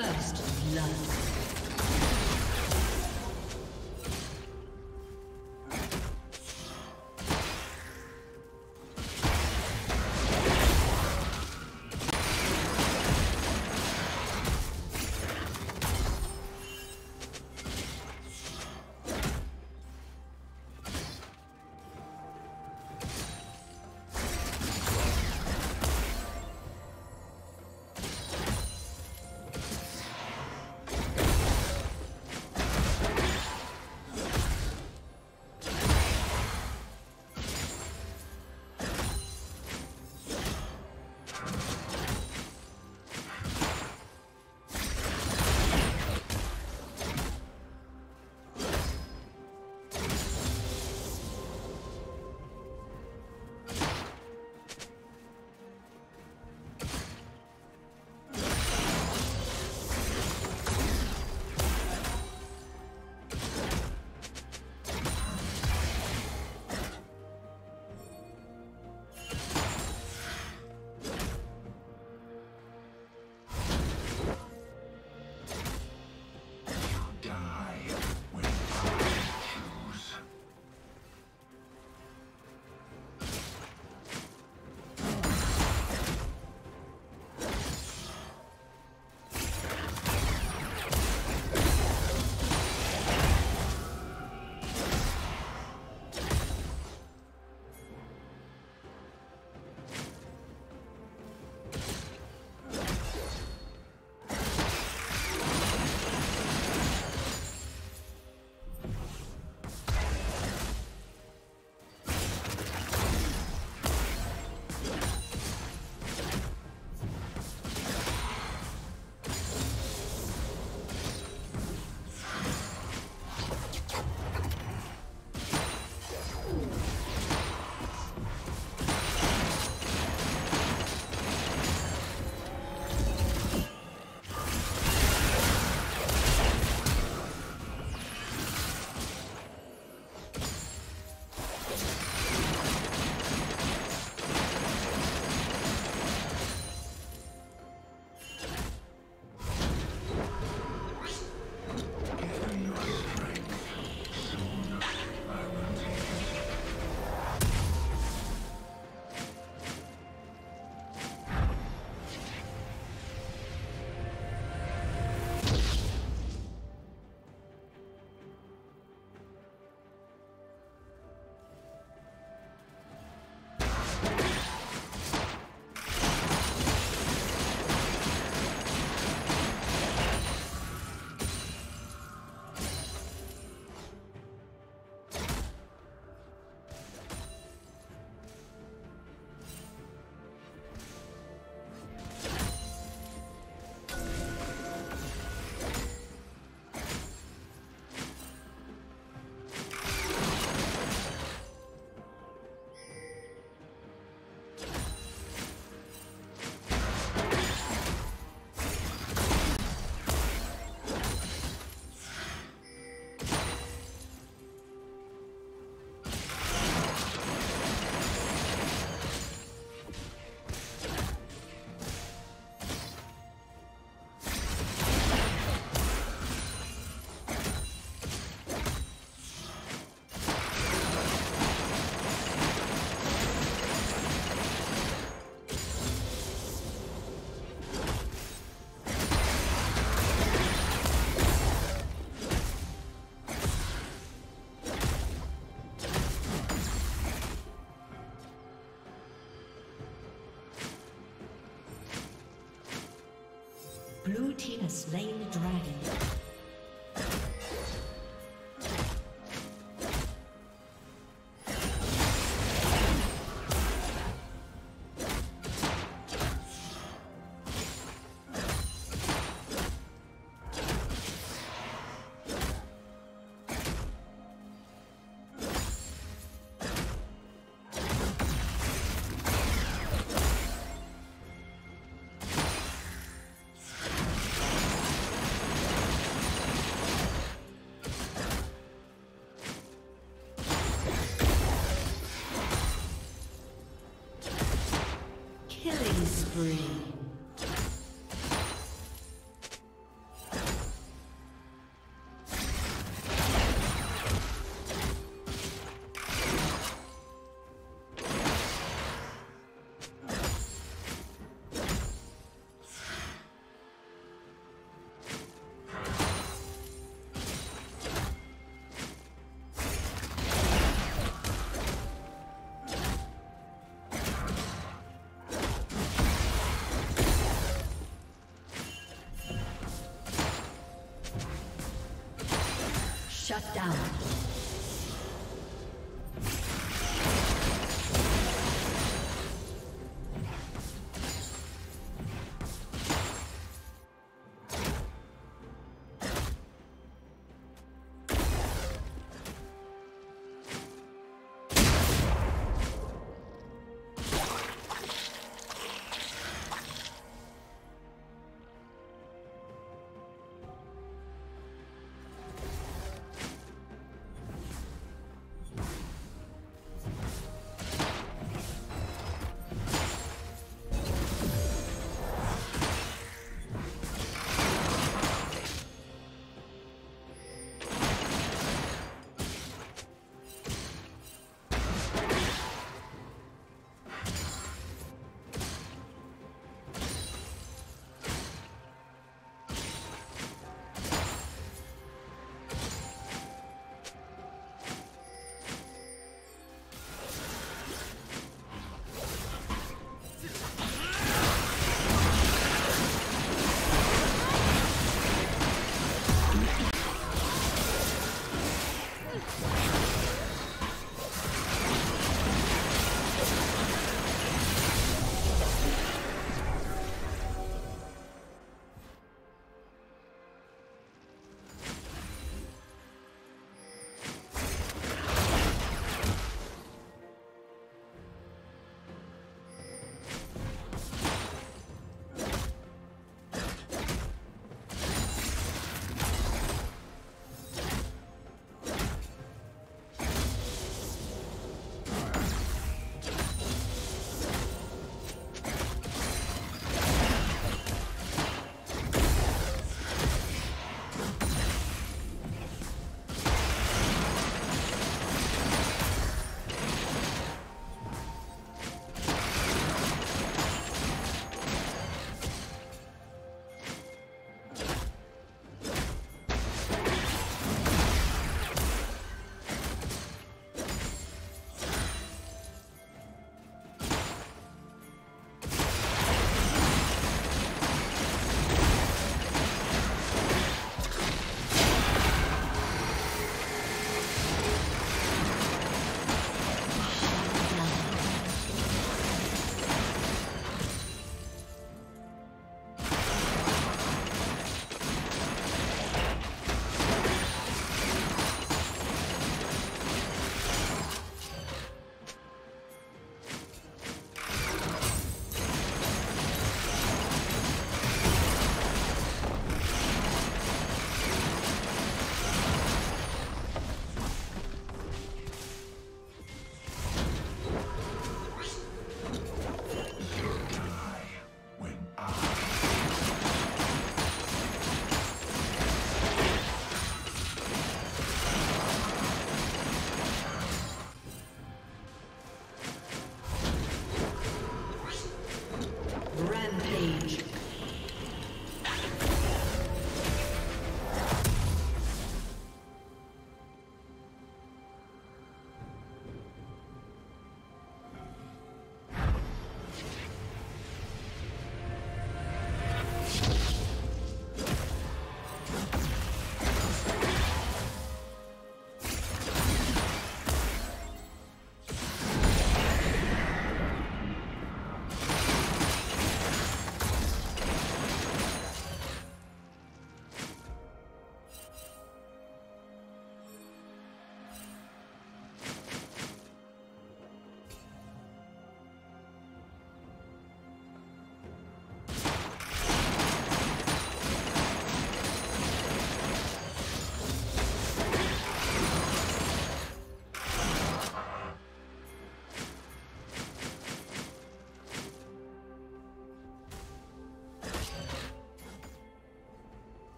First blood. Slain the dragon. spree. Shut down.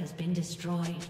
Has been destroyed.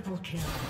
Triple kill.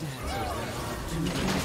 Dancers,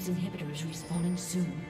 Resistance inhibitor is respawning soon.